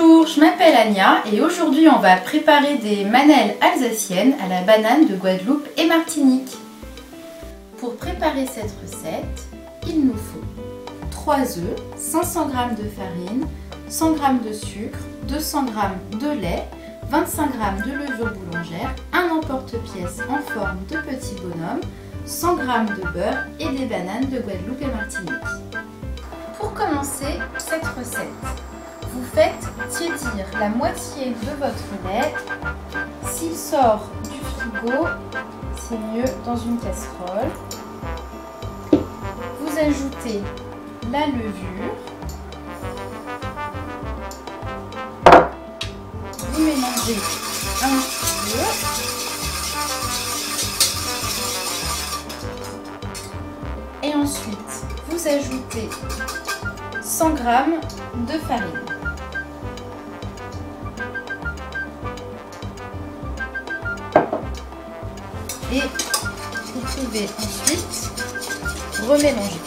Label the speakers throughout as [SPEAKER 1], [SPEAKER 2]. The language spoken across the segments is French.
[SPEAKER 1] Bonjour, je m'appelle Anya et aujourd'hui on va préparer des manelles alsaciennes à la banane de Guadeloupe et Martinique. Pour préparer cette recette, il nous faut 3 œufs, 500 g de farine, 100 g de sucre, 200 g de lait, 25 g de levure boulangère, un emporte-pièce en forme de petit bonhomme, 100 g de beurre et des bananes de Guadeloupe et Martinique. Pour commencer cette recette, vous faites tiédir la moitié de votre lait. S'il sort du frigo, c'est mieux dans une casserole. Vous ajoutez la levure. Vous mélangez un petit peu. Et ensuite, vous ajoutez 100 g de farine. Et vous pouvez ensuite remélanger.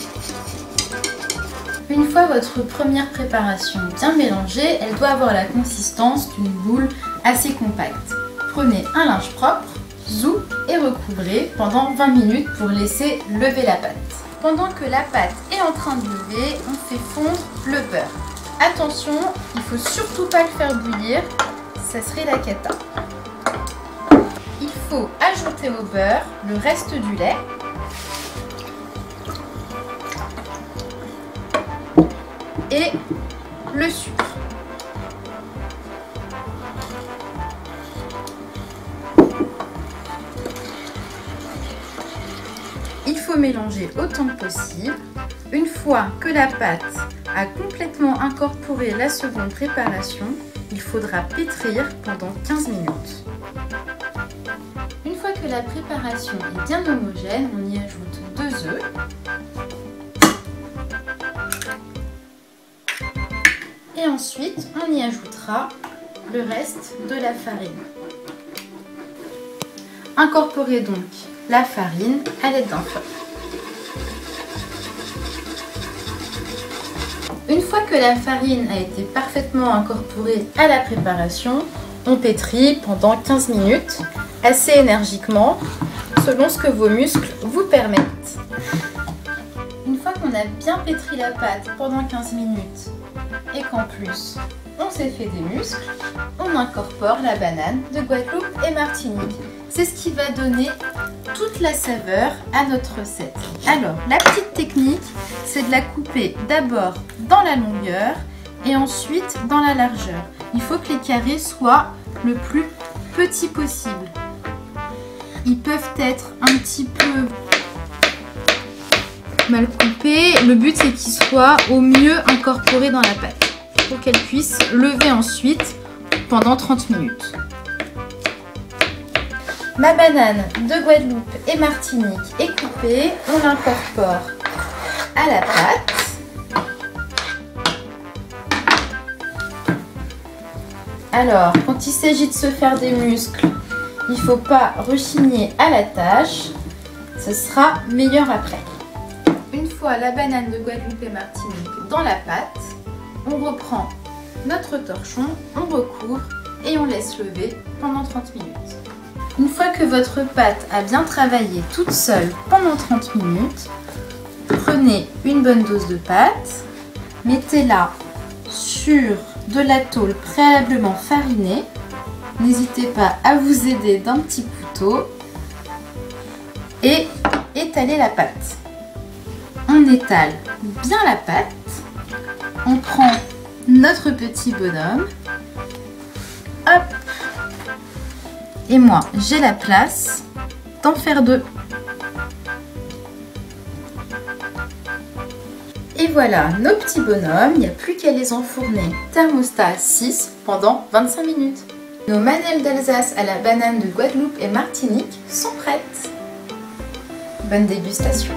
[SPEAKER 1] Une fois votre première préparation bien mélangée, elle doit avoir la consistance d'une boule assez compacte. Prenez un linge propre, zou et recouvrez pendant 20 minutes pour laisser lever la pâte. Pendant que la pâte est en train de lever, on fait fondre le beurre. Attention, il ne faut surtout pas le faire bouillir, ça serait la cata ajouter au beurre le reste du lait. Et le sucre. Il faut mélanger autant que possible. Une fois que la pâte a complètement incorporé la seconde préparation, il faudra pétrir pendant 15 minutes la préparation est bien homogène, on y ajoute deux œufs. Et ensuite, on y ajoutera le reste de la farine. Incorporez donc la farine à l'aide d'un feu. Une fois que la farine a été parfaitement incorporée à la préparation, on pétrit pendant 15 minutes assez énergiquement selon ce que vos muscles vous permettent. Une fois qu'on a bien pétri la pâte pendant 15 minutes et qu'en plus on s'est fait des muscles, on incorpore la banane de Guadeloupe et Martinique. C'est ce qui va donner toute la saveur à notre recette. Alors, la petite technique, c'est de la couper d'abord dans la longueur et ensuite dans la largeur. Il faut que les carrés soient le plus petit possible ils peuvent être un petit peu mal coupés. Le but c'est qu'ils soient au mieux incorporés dans la pâte pour qu'elle puisse lever ensuite pendant 30 minutes. Ma banane de Guadeloupe et Martinique est coupée. On l'incorpore à la pâte. Alors, quand il s'agit de se faire des muscles, il ne faut pas rechigner à la tâche, ce sera meilleur après. Une fois la banane de Guadeloupe et Martinique dans la pâte, on reprend notre torchon, on recouvre et on laisse lever pendant 30 minutes. Une fois que votre pâte a bien travaillé toute seule pendant 30 minutes, prenez une bonne dose de pâte, mettez-la sur de la tôle préalablement farinée N'hésitez pas à vous aider d'un petit couteau et étaler la pâte. On étale bien la pâte. On prend notre petit bonhomme. Hop Et moi, j'ai la place d'en faire deux. Voilà nos petits bonhommes, il n'y a plus qu'à les enfourner thermostat 6 pendant 25 minutes. Nos manelles d'Alsace à la banane de Guadeloupe et Martinique sont prêtes. Bonne dégustation